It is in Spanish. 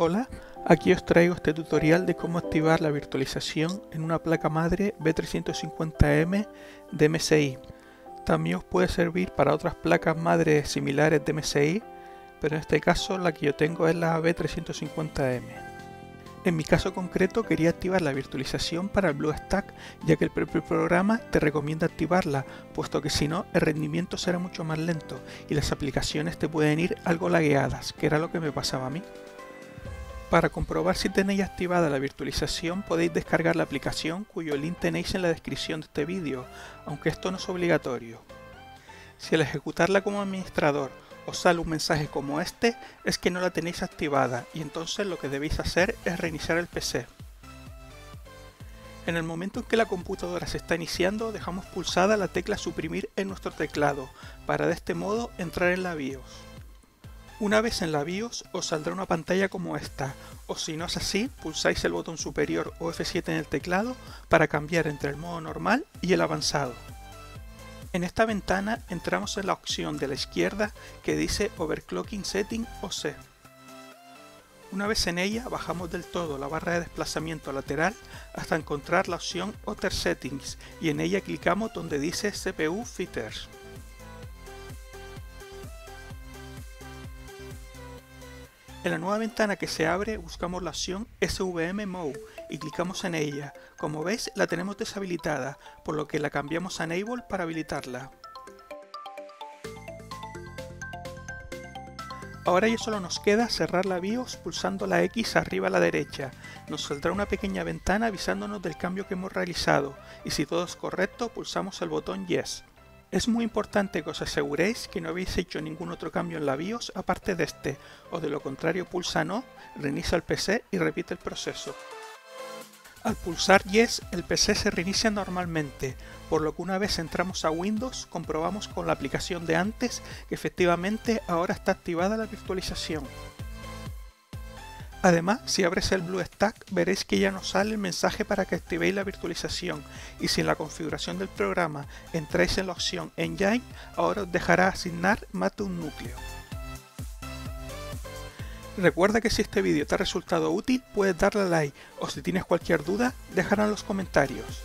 Hola, aquí os traigo este tutorial de cómo activar la virtualización en una placa madre B350M de MSI. También os puede servir para otras placas madres similares de MSI, pero en este caso la que yo tengo es la B350M. En mi caso concreto quería activar la virtualización para el BlueStack, ya que el propio programa te recomienda activarla, puesto que si no el rendimiento será mucho más lento y las aplicaciones te pueden ir algo lagueadas, que era lo que me pasaba a mí. Para comprobar si tenéis activada la virtualización podéis descargar la aplicación cuyo link tenéis en la descripción de este vídeo, aunque esto no es obligatorio. Si al ejecutarla como administrador os sale un mensaje como este, es que no la tenéis activada y entonces lo que debéis hacer es reiniciar el PC. En el momento en que la computadora se está iniciando, dejamos pulsada la tecla suprimir en nuestro teclado, para de este modo entrar en la BIOS. Una vez en la BIOS os saldrá una pantalla como esta, o si no es así, pulsáis el botón superior o F7 en el teclado para cambiar entre el modo normal y el avanzado. En esta ventana entramos en la opción de la izquierda que dice Overclocking Setting o C. Una vez en ella, bajamos del todo la barra de desplazamiento lateral hasta encontrar la opción Other Settings y en ella clicamos donde dice CPU Features. En la nueva ventana que se abre buscamos la opción SVM Mode y clicamos en ella. Como veis la tenemos deshabilitada, por lo que la cambiamos a Enable para habilitarla. Ahora ya solo nos queda cerrar la BIOS pulsando la X arriba a la derecha. Nos saldrá una pequeña ventana avisándonos del cambio que hemos realizado y si todo es correcto pulsamos el botón Yes. Es muy importante que os aseguréis que no habéis hecho ningún otro cambio en la BIOS aparte de este, o de lo contrario pulsa No, reinicia el PC y repite el proceso. Al pulsar Yes, el PC se reinicia normalmente, por lo que una vez entramos a Windows comprobamos con la aplicación de antes que efectivamente ahora está activada la virtualización. Además, si abres el BlueStack veréis que ya nos sale el mensaje para que activéis la virtualización y si en la configuración del programa entráis en la opción Engine, ahora os dejará asignar más de un núcleo. Recuerda que si este vídeo te ha resultado útil puedes darle a like o si tienes cualquier duda déjala en los comentarios.